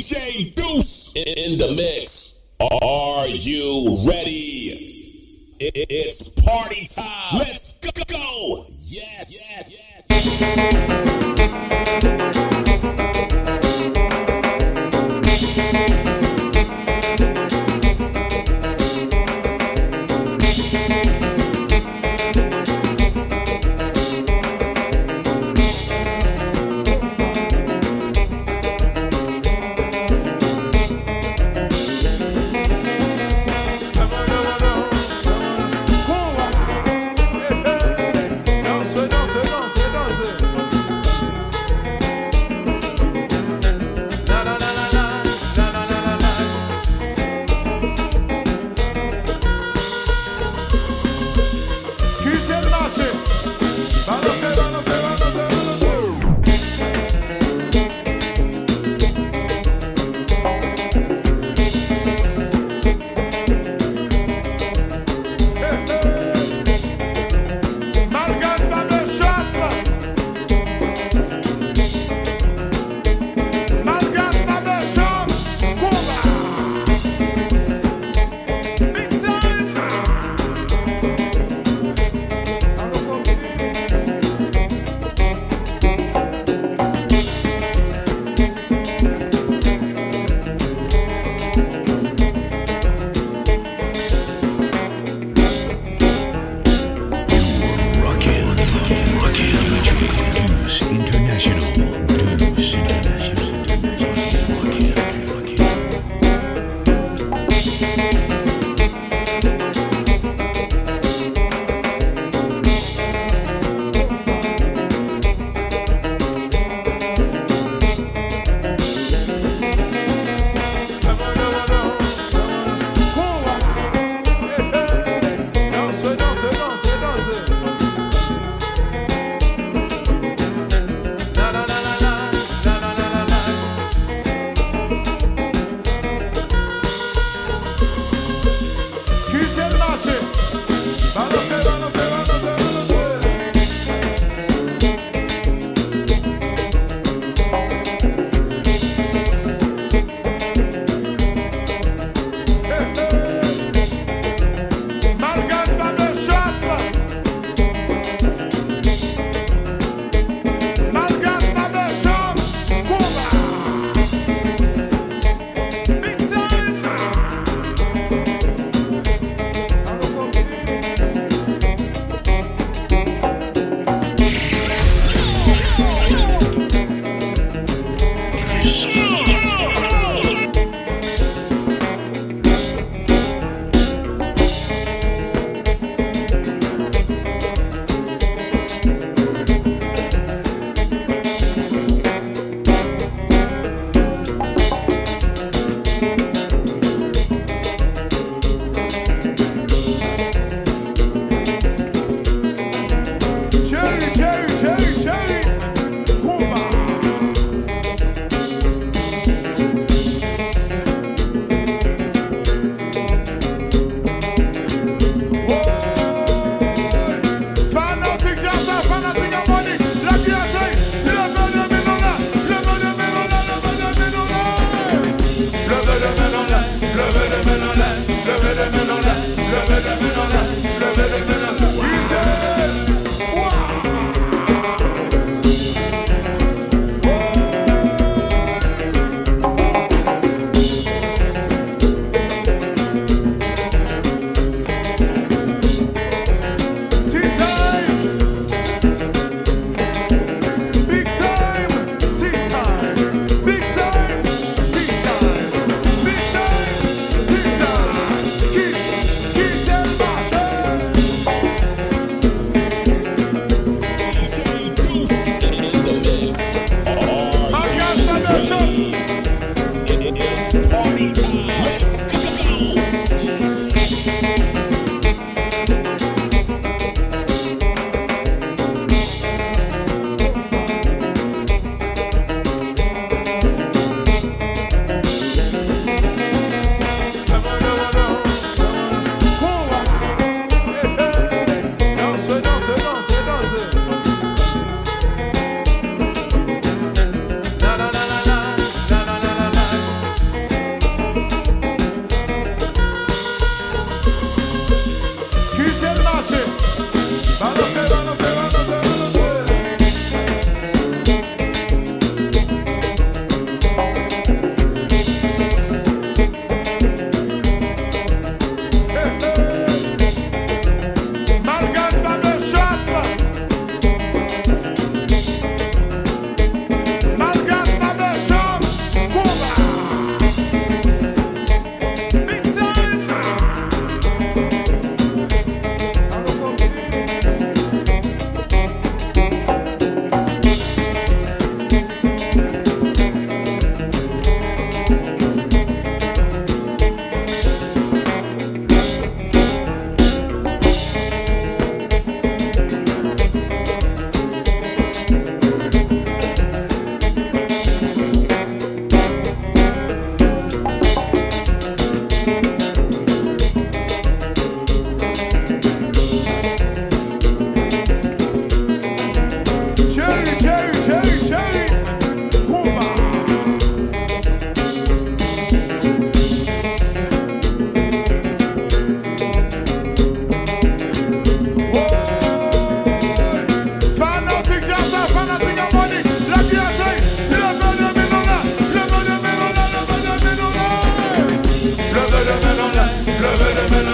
DJ Deuce in the mix. Are you ready? It's party time. Let's go. Yes. yes. yes. minute, minute.